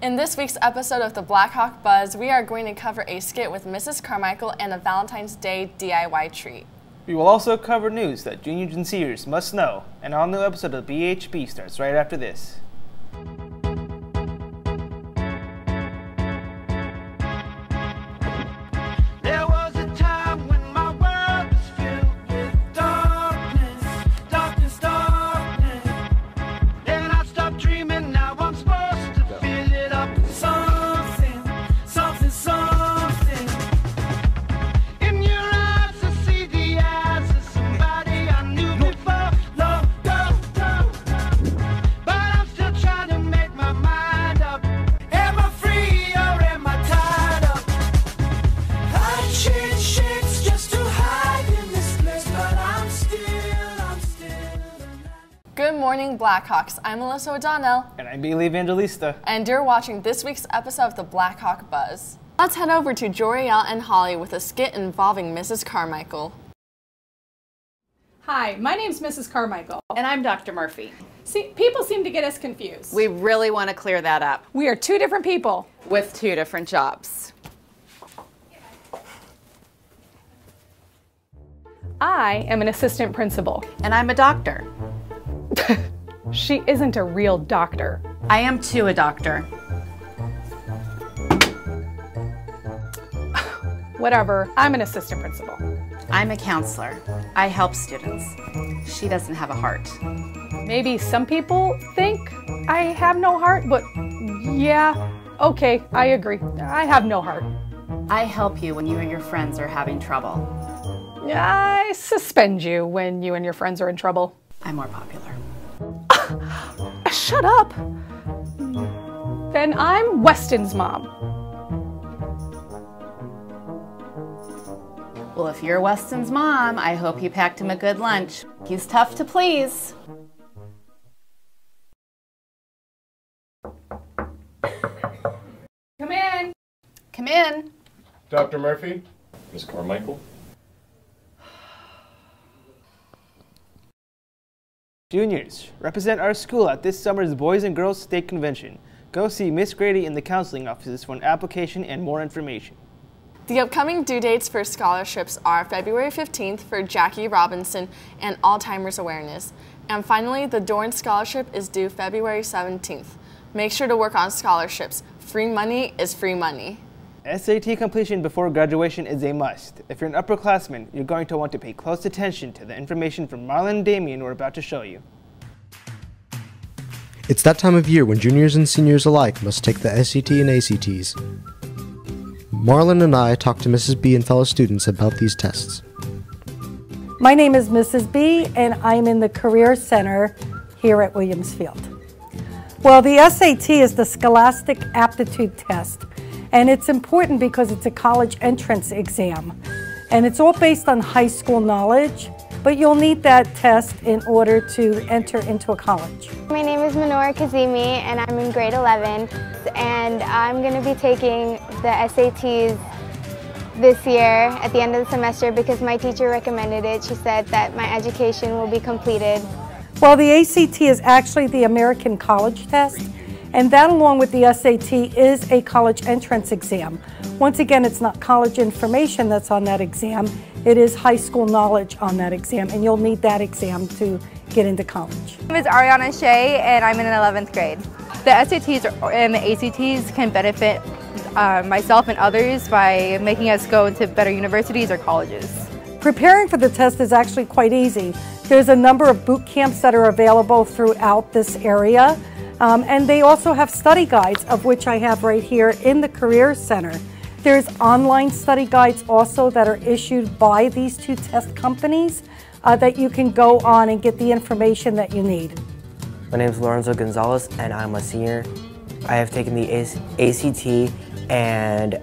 In this week's episode of the Black Hawk Buzz, we are going to cover a skit with Mrs. Carmichael and a Valentine's Day DIY treat. We will also cover news that juniors and seniors must know, and all new episode of BHB starts right after this. Morning, Blackhawks. I'm Melissa O'Donnell, And I'm Bailey Evangelista. and you're watching this week's episode of the Black Hawk Buzz. Let's head over to Joriel and Holly with a skit involving Mrs. Carmichael. Hi, my name's Mrs. Carmichael. And I'm Dr. Murphy. See, people seem to get us confused. We really want to clear that up we are two different people. with two different jobs. I am an assistant principal. And I'm a doctor. She isn't a real doctor. I am too a doctor. Whatever, I'm an assistant principal. I'm a counselor. I help students. She doesn't have a heart. Maybe some people think I have no heart, but yeah, okay, I agree. I have no heart. I help you when you and your friends are having trouble. I suspend you when you and your friends are in trouble. I'm more popular. Shut up! Then I'm Weston's mom. Well, if you're Weston's mom, I hope you packed him a good lunch. He's tough to please. Come in. Come in. Dr. Murphy? Miss Carmichael? Juniors, represent our school at this summer's Boys and Girls State Convention. Go see Miss Grady in the counseling offices for an application and more information. The upcoming due dates for scholarships are February 15th for Jackie Robinson and Alzheimer's Awareness. And finally, the Dorn Scholarship is due February 17th. Make sure to work on scholarships. Free money is free money. SAT completion before graduation is a must. If you're an upperclassman, you're going to want to pay close attention to the information from Marlon and Damien we're about to show you. It's that time of year when juniors and seniors alike must take the SAT and ACTs. Marlon and I talked to Mrs. B and fellow students about these tests. My name is Mrs. B, and I'm in the Career Center here at Williams Field. Well, the SAT is the Scholastic Aptitude Test, and it's important because it's a college entrance exam. And it's all based on high school knowledge, but you'll need that test in order to enter into a college. My name is Minora Kazemi and I'm in grade 11 and I'm going to be taking the SATs this year at the end of the semester because my teacher recommended it. She said that my education will be completed. Well, the ACT is actually the American College Test, and that, along with the SAT, is a college entrance exam. Once again, it's not college information that's on that exam, it is high school knowledge on that exam, and you'll need that exam to get into college. My name is Ariana Shea and I'm in 11th grade. The SATs and the ACTs can benefit uh, myself and others by making us go into better universities or colleges. Preparing for the test is actually quite easy. There's a number of boot camps that are available throughout this area, um, and they also have study guides, of which I have right here in the Career Center. There's online study guides also that are issued by these two test companies uh, that you can go on and get the information that you need. My name is Lorenzo Gonzalez and I'm a senior. I have taken the ACT and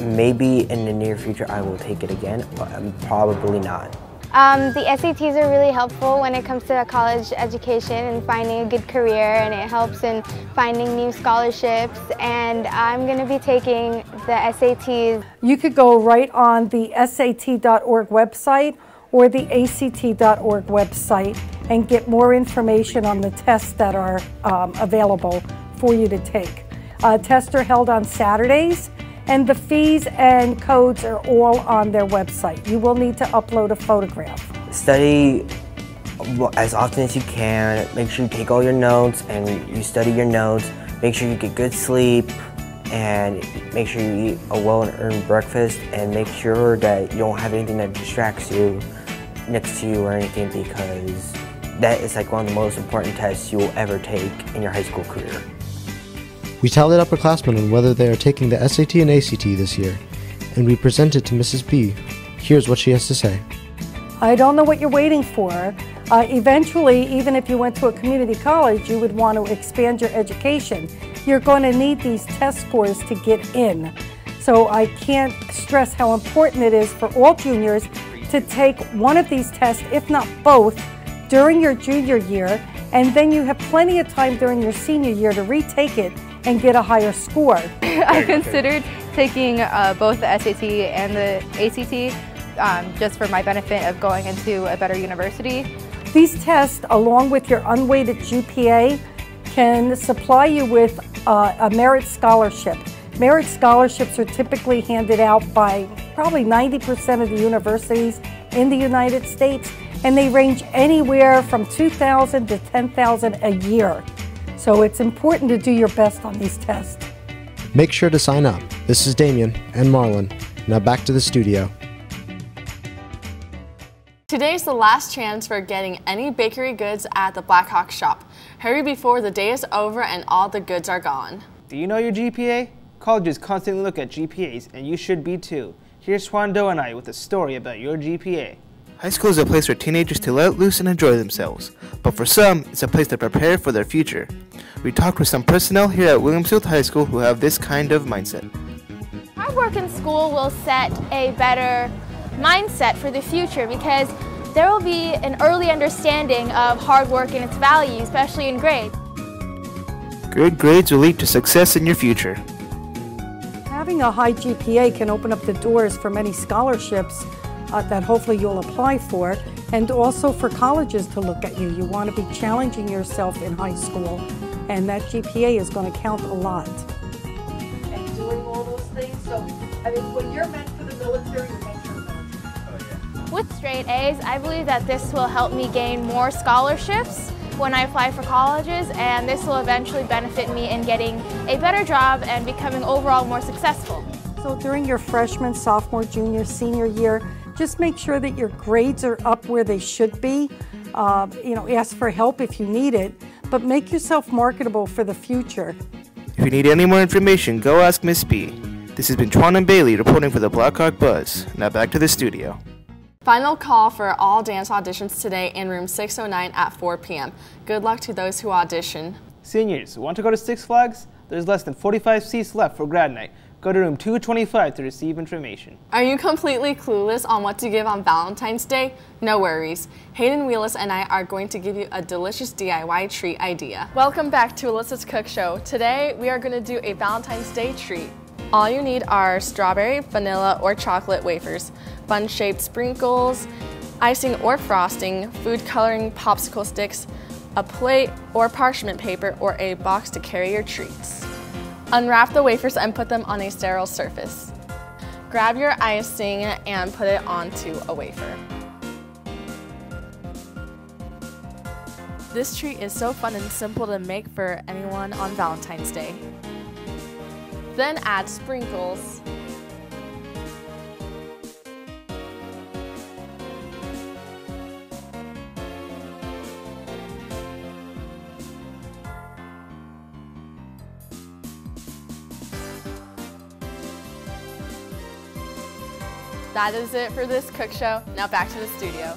maybe in the near future I will take it again, but probably not. Um, the SATs are really helpful when it comes to college education and finding a good career and it helps in finding new scholarships and I'm going to be taking the SATs. You could go right on the SAT.org website or the ACT.org website and get more information on the tests that are um, available for you to take. Uh, tests are held on Saturdays, and the fees and codes are all on their website. You will need to upload a photograph. Study as often as you can. Make sure you take all your notes and you study your notes. Make sure you get good sleep and make sure you eat a well-earned breakfast and make sure that you don't have anything that distracts you next to you or anything because that is like one of the most important tests you will ever take in your high school career. We tallied upperclassmen on whether they are taking the SAT and ACT this year, and we presented to Mrs. B. Here's what she has to say. I don't know what you're waiting for. Uh, eventually, even if you went to a community college, you would want to expand your education. You're going to need these test scores to get in. So I can't stress how important it is for all juniors to take one of these tests, if not both, during your junior year, and then you have plenty of time during your senior year to retake it and get a higher score. I considered taking uh, both the SAT and the ACT um, just for my benefit of going into a better university. These tests, along with your unweighted GPA, can supply you with uh, a merit scholarship. Merit scholarships are typically handed out by probably 90% of the universities in the United States, and they range anywhere from 2,000 to 10,000 a year. So it's important to do your best on these tests. Make sure to sign up. This is Damien and Marlon. Now back to the studio. Today's the last chance for getting any bakery goods at the Blackhawk shop. Hurry before the day is over and all the goods are gone. Do you know your GPA? Colleges constantly look at GPAs, and you should be too. Here's Juan Doe and I with a story about your GPA. High school is a place for teenagers to let loose and enjoy themselves, but for some, it's a place to prepare for their future. We talked with some personnel here at Williams Field High School who have this kind of mindset. Hard work in school will set a better mindset for the future because there will be an early understanding of hard work and its value, especially in grades. Good grades will lead to success in your future. Having a high GPA can open up the doors for many scholarships uh, that hopefully you'll apply for, and also for colleges to look at you. You want to be challenging yourself in high school, and that GPA is going to count a lot. And doing all those things, so, I mean, when you're meant for the military, you're meant for the military. With straight A's, I believe that this will help me gain more scholarships when I apply for colleges, and this will eventually benefit me in getting a better job and becoming overall more successful. So during your freshman, sophomore, junior, senior year, just make sure that your grades are up where they should be. Uh, you know, ask for help if you need it, but make yourself marketable for the future. If you need any more information, go ask Miss B. This has been Twan and Bailey reporting for the Black Hawk Buzz. Now back to the studio. Final call for all dance auditions today in room 609 at 4 p.m. Good luck to those who audition. Seniors, want to go to Six Flags? There's less than 45 seats left for grad night. Go to room 225 to receive information. Are you completely clueless on what to give on Valentine's Day? No worries. Hayden Wheelis and I are going to give you a delicious DIY treat idea. Welcome back to Alyssa's Cook Show. Today we are going to do a Valentine's Day treat. All you need are strawberry, vanilla, or chocolate wafers, bun-shaped sprinkles, icing or frosting, food coloring popsicle sticks, a plate or parchment paper, or a box to carry your treats. Unwrap the wafers and put them on a sterile surface. Grab your icing and put it onto a wafer. This treat is so fun and simple to make for anyone on Valentine's Day. Then add sprinkles. That is it for this cook show. Now back to the studio.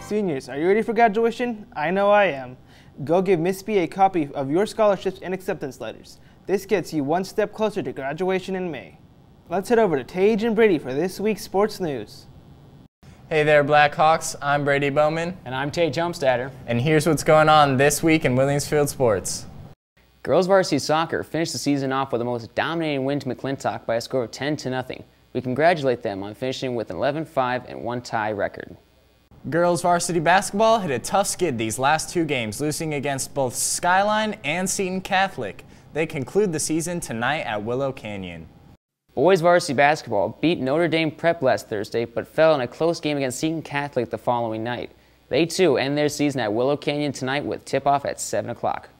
Seniors, are you ready for graduation? I know I am. Go give Miss B a copy of your scholarships and acceptance letters. This gets you one step closer to graduation in May. Let's head over to Tage and Brady for this week's sports news. Hey there, Blackhawks. I'm Brady Bowman. And I'm Tate Jumpstatter. And here's what's going on this week in Williams Field sports. Girls varsity soccer finished the season off with the most dominating win to McClintock by a score of 10 to nothing. We congratulate them on finishing with an 11-5 and one tie record. Girls varsity basketball hit a tough skid these last two games, losing against both Skyline and Seton Catholic. They conclude the season tonight at Willow Canyon. Boys varsity basketball beat Notre Dame Prep last Thursday, but fell in a close game against Seton Catholic the following night. They too end their season at Willow Canyon tonight with tip-off at 7 o'clock.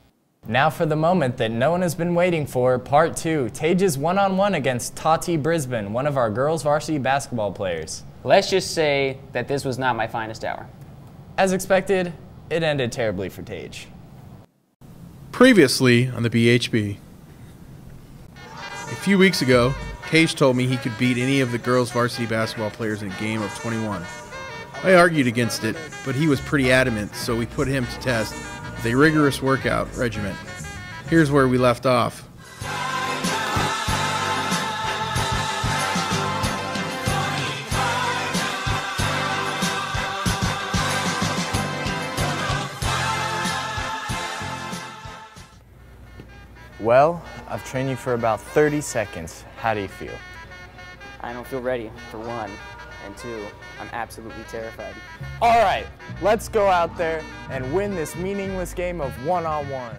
Now for the moment that no one has been waiting for, part two. Tage's one-on-one against Tati Brisbane, one of our girls varsity basketball players. Let's just say that this was not my finest hour. As expected, it ended terribly for Tage. Previously on the BHB. A few weeks ago, Tage told me he could beat any of the girls' varsity basketball players in a game of 21. I argued against it, but he was pretty adamant, so we put him to test with a rigorous workout regimen. Here's where we left off. Well, I've trained you for about 30 seconds. How do you feel? I don't feel ready, for one. And two, I'm absolutely terrified. All right, let's go out there and win this meaningless game of one-on-one.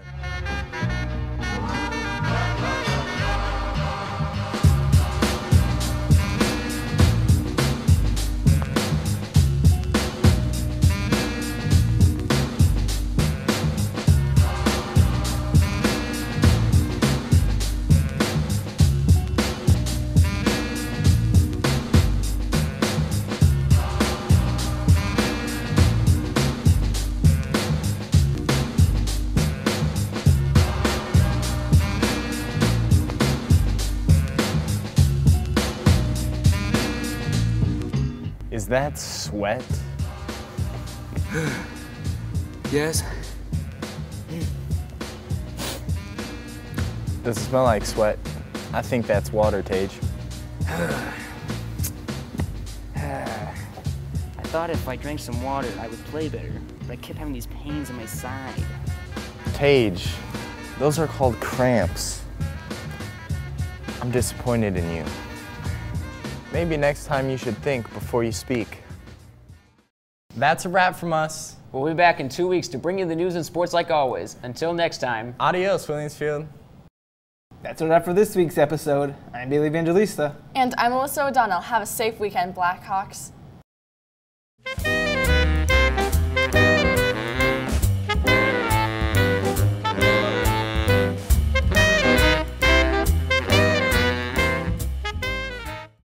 Is that sweat? Yes. Does it smell like sweat? I think that's water, Tage. I thought if I drank some water, I would play better, but I kept having these pains in my side. Tage, those are called cramps. I'm disappointed in you. Maybe next time you should think before you speak. That's a wrap from us. We'll be back in two weeks to bring you the news and sports like always. Until next time. Adios, Williams Field. That's a wrap for this week's episode. I'm Bailey Evangelista. And I'm Melissa O'Donnell. Have a safe weekend, Blackhawks.